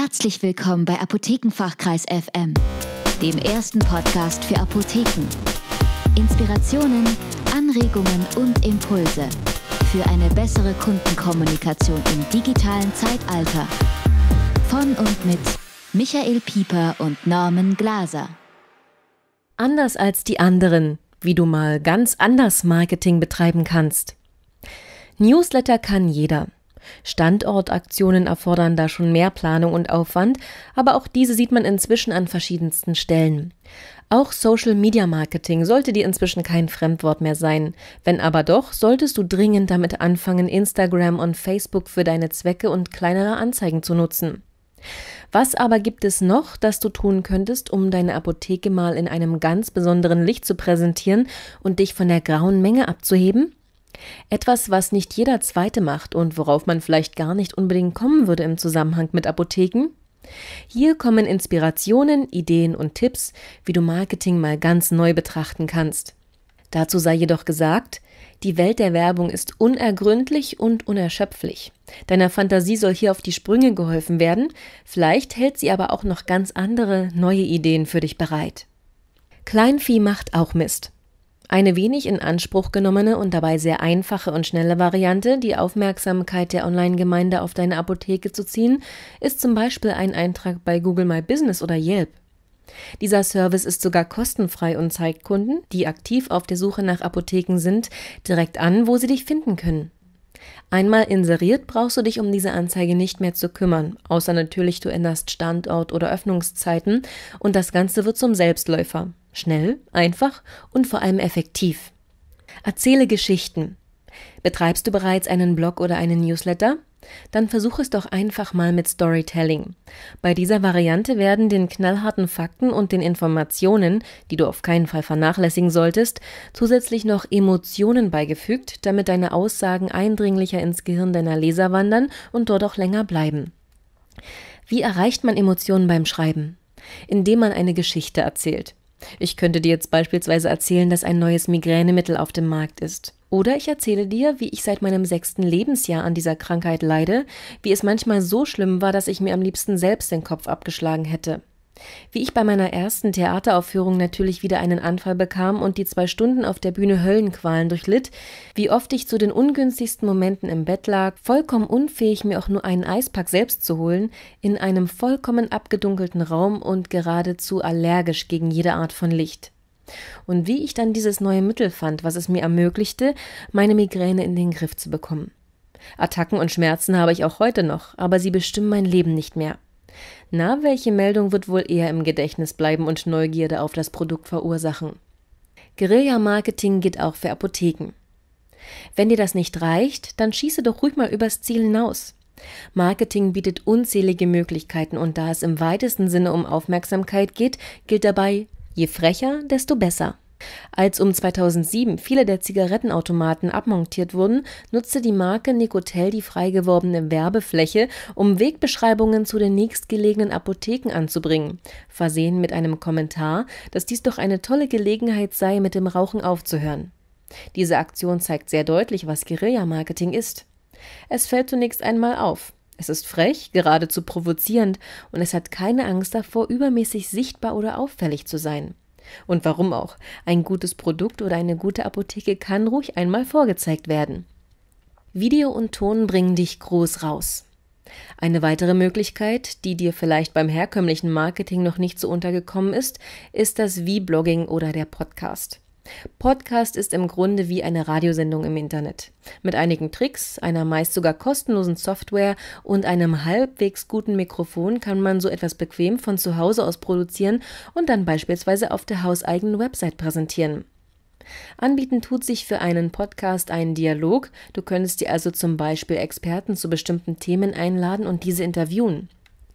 Herzlich willkommen bei Apothekenfachkreis FM, dem ersten Podcast für Apotheken. Inspirationen, Anregungen und Impulse für eine bessere Kundenkommunikation im digitalen Zeitalter. Von und mit Michael Pieper und Norman Glaser. Anders als die anderen, wie du mal ganz anders Marketing betreiben kannst. Newsletter kann jeder. Standortaktionen erfordern da schon mehr Planung und Aufwand, aber auch diese sieht man inzwischen an verschiedensten Stellen. Auch Social Media Marketing sollte dir inzwischen kein Fremdwort mehr sein. Wenn aber doch, solltest du dringend damit anfangen, Instagram und Facebook für deine Zwecke und kleinere Anzeigen zu nutzen. Was aber gibt es noch, das du tun könntest, um deine Apotheke mal in einem ganz besonderen Licht zu präsentieren und dich von der grauen Menge abzuheben? Etwas, was nicht jeder Zweite macht und worauf man vielleicht gar nicht unbedingt kommen würde im Zusammenhang mit Apotheken? Hier kommen Inspirationen, Ideen und Tipps, wie du Marketing mal ganz neu betrachten kannst. Dazu sei jedoch gesagt, die Welt der Werbung ist unergründlich und unerschöpflich. Deiner Fantasie soll hier auf die Sprünge geholfen werden, vielleicht hält sie aber auch noch ganz andere, neue Ideen für dich bereit. Kleinvieh macht auch Mist. Eine wenig in Anspruch genommene und dabei sehr einfache und schnelle Variante, die Aufmerksamkeit der Online-Gemeinde auf deine Apotheke zu ziehen, ist zum Beispiel ein Eintrag bei Google My Business oder Yelp. Dieser Service ist sogar kostenfrei und zeigt Kunden, die aktiv auf der Suche nach Apotheken sind, direkt an, wo sie dich finden können. Einmal inseriert, brauchst du dich um diese Anzeige nicht mehr zu kümmern, außer natürlich du änderst Standort oder Öffnungszeiten und das Ganze wird zum Selbstläufer. Schnell, einfach und vor allem effektiv. Erzähle Geschichten. Betreibst du bereits einen Blog oder einen Newsletter? Dann versuch es doch einfach mal mit Storytelling. Bei dieser Variante werden den knallharten Fakten und den Informationen, die du auf keinen Fall vernachlässigen solltest, zusätzlich noch Emotionen beigefügt, damit deine Aussagen eindringlicher ins Gehirn deiner Leser wandern und dort auch länger bleiben. Wie erreicht man Emotionen beim Schreiben? Indem man eine Geschichte erzählt. Ich könnte dir jetzt beispielsweise erzählen, dass ein neues Migränemittel auf dem Markt ist. Oder ich erzähle dir, wie ich seit meinem sechsten Lebensjahr an dieser Krankheit leide, wie es manchmal so schlimm war, dass ich mir am liebsten selbst den Kopf abgeschlagen hätte. Wie ich bei meiner ersten Theateraufführung natürlich wieder einen Anfall bekam und die zwei Stunden auf der Bühne Höllenqualen durchlitt, wie oft ich zu den ungünstigsten Momenten im Bett lag, vollkommen unfähig, mir auch nur einen Eispack selbst zu holen, in einem vollkommen abgedunkelten Raum und geradezu allergisch gegen jede Art von Licht. Und wie ich dann dieses neue Mittel fand, was es mir ermöglichte, meine Migräne in den Griff zu bekommen. Attacken und Schmerzen habe ich auch heute noch, aber sie bestimmen mein Leben nicht mehr. Na, welche Meldung wird wohl eher im Gedächtnis bleiben und Neugierde auf das Produkt verursachen? Guerilla-Marketing geht auch für Apotheken. Wenn dir das nicht reicht, dann schieße doch ruhig mal übers Ziel hinaus. Marketing bietet unzählige Möglichkeiten und da es im weitesten Sinne um Aufmerksamkeit geht, gilt dabei, je frecher, desto besser. Als um 2007 viele der Zigarettenautomaten abmontiert wurden, nutzte die Marke Nicotel die freigewordene Werbefläche, um Wegbeschreibungen zu den nächstgelegenen Apotheken anzubringen, versehen mit einem Kommentar, dass dies doch eine tolle Gelegenheit sei, mit dem Rauchen aufzuhören. Diese Aktion zeigt sehr deutlich, was Guerilla-Marketing ist. Es fällt zunächst einmal auf. Es ist frech, geradezu provozierend und es hat keine Angst davor, übermäßig sichtbar oder auffällig zu sein. Und warum auch? Ein gutes Produkt oder eine gute Apotheke kann ruhig einmal vorgezeigt werden. Video und Ton bringen dich groß raus. Eine weitere Möglichkeit, die dir vielleicht beim herkömmlichen Marketing noch nicht so untergekommen ist, ist das V-Blogging oder der Podcast. Podcast ist im Grunde wie eine Radiosendung im Internet. Mit einigen Tricks, einer meist sogar kostenlosen Software und einem halbwegs guten Mikrofon kann man so etwas bequem von zu Hause aus produzieren und dann beispielsweise auf der hauseigenen Website präsentieren. Anbieten tut sich für einen Podcast einen Dialog. Du könntest dir also zum Beispiel Experten zu bestimmten Themen einladen und diese interviewen.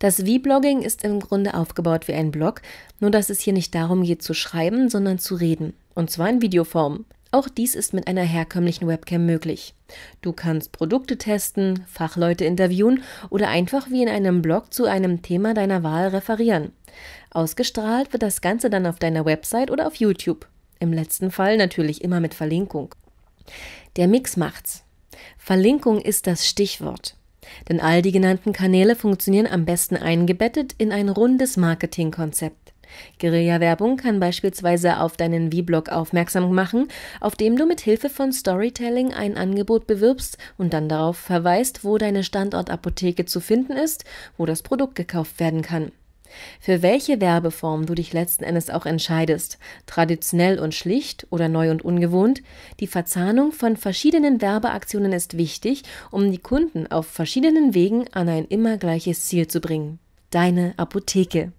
Das V-Blogging ist im Grunde aufgebaut wie ein Blog, nur dass es hier nicht darum geht zu schreiben, sondern zu reden. Und zwar in Videoform. Auch dies ist mit einer herkömmlichen Webcam möglich. Du kannst Produkte testen, Fachleute interviewen oder einfach wie in einem Blog zu einem Thema deiner Wahl referieren. Ausgestrahlt wird das Ganze dann auf deiner Website oder auf YouTube. Im letzten Fall natürlich immer mit Verlinkung. Der Mix macht's. Verlinkung ist das Stichwort. Denn all die genannten Kanäle funktionieren am besten eingebettet in ein rundes Marketingkonzept. Guerilla-Werbung kann beispielsweise auf deinen V-Blog aufmerksam machen, auf dem du mit Hilfe von Storytelling ein Angebot bewirbst und dann darauf verweist, wo deine Standortapotheke zu finden ist, wo das Produkt gekauft werden kann. Für welche Werbeform du dich letzten Endes auch entscheidest, traditionell und schlicht oder neu und ungewohnt, die Verzahnung von verschiedenen Werbeaktionen ist wichtig, um die Kunden auf verschiedenen Wegen an ein immer gleiches Ziel zu bringen. Deine Apotheke.